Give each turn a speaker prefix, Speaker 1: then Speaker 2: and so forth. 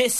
Speaker 1: this